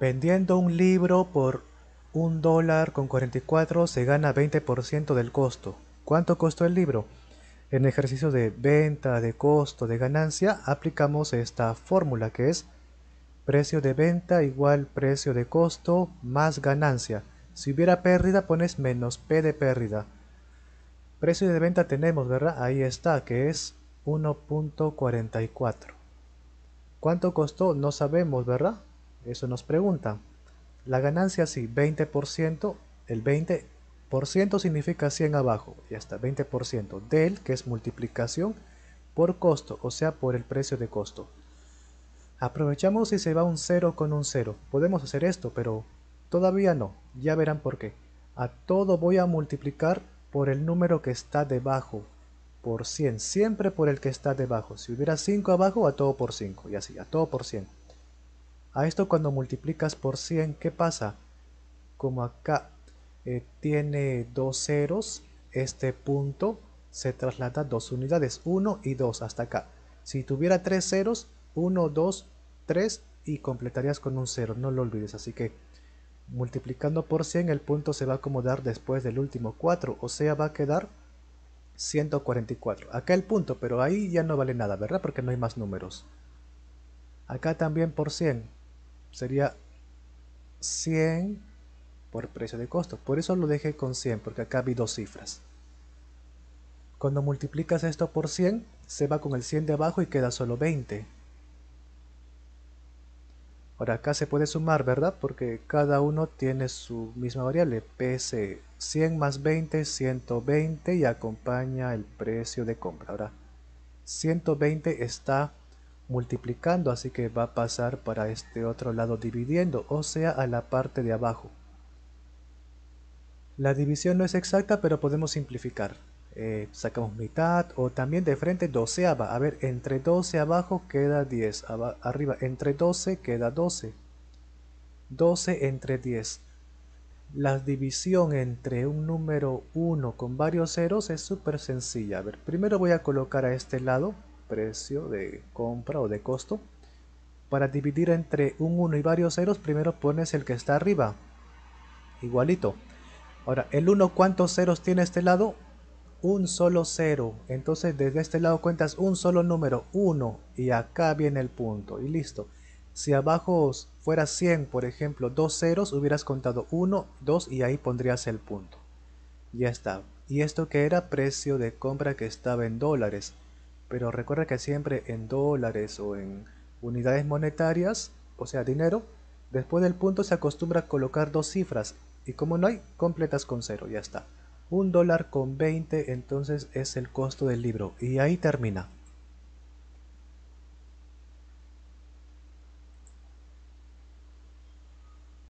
Vendiendo un libro por un dólar con 44 se gana 20% del costo. ¿Cuánto costó el libro? En ejercicio de venta, de costo, de ganancia, aplicamos esta fórmula que es precio de venta igual precio de costo más ganancia. Si hubiera pérdida pones menos P de pérdida. Precio de venta tenemos, ¿verdad? Ahí está, que es 1.44. ¿Cuánto costó? No sabemos, ¿verdad? Eso nos pregunta. La ganancia sí, 20%. El 20% significa 100 abajo. Ya está, 20%. Del, que es multiplicación por costo, o sea, por el precio de costo. Aprovechamos y se va un 0 con un 0. Podemos hacer esto, pero todavía no. Ya verán por qué. A todo voy a multiplicar por el número que está debajo. Por 100. Siempre por el que está debajo. Si hubiera 5 abajo, a todo por 5. Y así, a todo por 100. A esto cuando multiplicas por 100, ¿qué pasa? Como acá eh, tiene dos ceros, este punto se traslada dos unidades, 1 y 2 hasta acá. Si tuviera tres ceros, 1, 2, 3 y completarías con un 0, no lo olvides. Así que multiplicando por 100 el punto se va a acomodar después del último 4, o sea va a quedar 144. Acá el punto, pero ahí ya no vale nada, ¿verdad? Porque no hay más números. Acá también por 100 sería 100 por precio de costo. Por eso lo dejé con 100, porque acá vi dos cifras. Cuando multiplicas esto por 100, se va con el 100 de abajo y queda solo 20. Ahora acá se puede sumar, ¿verdad? Porque cada uno tiene su misma variable. PS 100 más 20, 120 y acompaña el precio de compra. Ahora 120 está multiplicando, así que va a pasar para este otro lado dividiendo, o sea, a la parte de abajo. La división no es exacta, pero podemos simplificar. Eh, sacamos mitad o también de frente doceava. A ver, entre 12 abajo queda 10. arriba, entre 12 queda 12. 12 entre 10. La división entre un número 1 con varios ceros es súper sencilla. A ver, primero voy a colocar a este lado precio de compra o de costo. Para dividir entre un 1 y varios ceros, primero pones el que está arriba. Igualito. Ahora, el 1, ¿cuántos ceros tiene este lado? un solo cero. Entonces desde este lado cuentas un solo número, 1, y acá viene el punto, y listo. Si abajo fuera 100, por ejemplo, dos ceros, hubieras contado 1, 2 y ahí pondrías el punto. Ya está. Y esto que era precio de compra que estaba en dólares. Pero recuerda que siempre en dólares o en unidades monetarias, o sea dinero, después del punto se acostumbra a colocar dos cifras. Y como no hay, completas con cero, ya está. Un dólar con 20 entonces es el costo del libro y ahí termina.